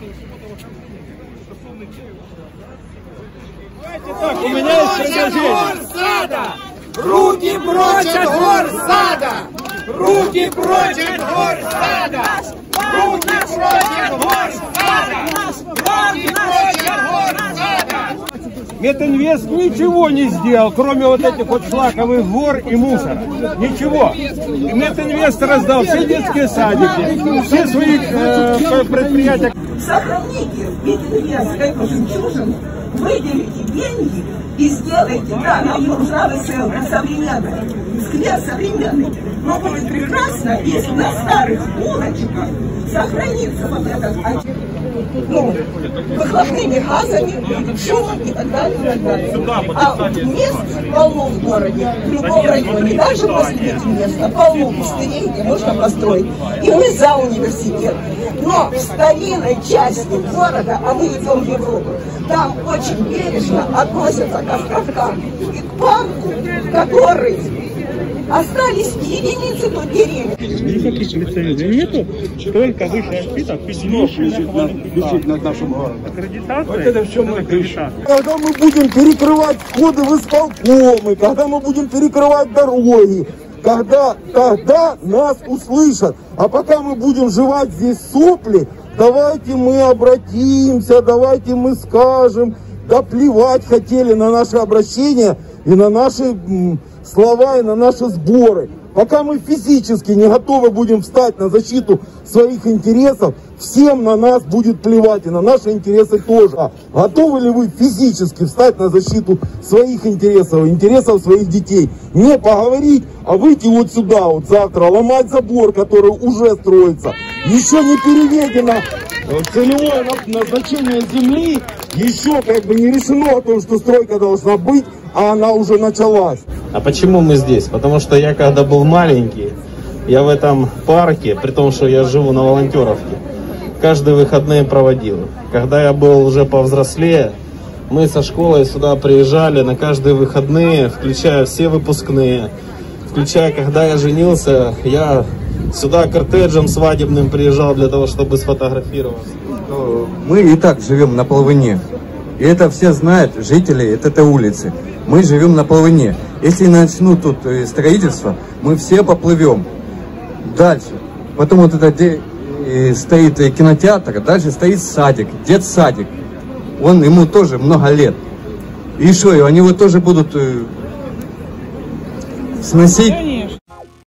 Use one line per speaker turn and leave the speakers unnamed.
У меня есть предложение.
Руки прочь от гор сада! Руки прочь от гор сада! Руки прочь от гор сада! Руки прочь от гор сада!
Метинвест ничего не сделал, кроме вот этих вот шлаковых гор и мусора. Ничего. Метинвест раздал все детские садики, все свои э, предприятия.
Сохраните Витинвестской жемчужину, выделите деньги и сделайте, да, нам нужна выселка современная, сквер современный. Но будет прекрасно, если на старых улочках сохранится вот этот ну, выхлопными газами, шумом и так далее, и так далее. А мест полно в городе, в любом районе, даже после этих места полно пустырей, где можно построить. И мы за университет. Но в старинной части города, а мы идем в Европу, там очень бережно относятся к островкам и к парку, который остались единицы тут деревьев.
Никаких лицензий нету, только высшая письмо
висит над нашим городом.
аккредитация. Вот это в чем крыша.
Когда мы будем перекрывать входы в исполкомы, когда мы будем перекрывать дороги, когда, когда нас услышат. А пока мы будем жевать здесь сопли, давайте мы обратимся, давайте мы скажем, да плевать хотели на наше обращение и на наши слова, и на наши сборы. Пока мы физически не готовы будем встать на защиту своих интересов, всем на нас будет плевать, и на наши интересы тоже. А готовы ли вы физически встать на защиту своих интересов, интересов своих детей? Не поговорить, а выйти вот сюда, вот завтра, ломать забор, который уже строится. Еще не переведено э, целевое на- назначение земли, еще как бы не решено о том, что стройка должна быть, а она уже началась.
А почему мы здесь? Потому что я когда был маленький, я в этом парке, при том, что я живу на волонтеровке, каждые выходные проводил. Когда я был уже повзрослее, мы со школой сюда приезжали на каждые выходные, включая все выпускные, включая, когда я женился, я сюда кортеджем свадебным приезжал для того, чтобы сфотографироваться.
что мы и так живем на половине. И это все знают, жители этой улицы. Мы живем на половине. Если начнут тут э, строительство, мы все поплывем. Дальше. Потом вот это э, стоит э, кинотеатр, а дальше стоит садик, детсадик. Он, ему тоже много лет. И что, они вот тоже будут сносить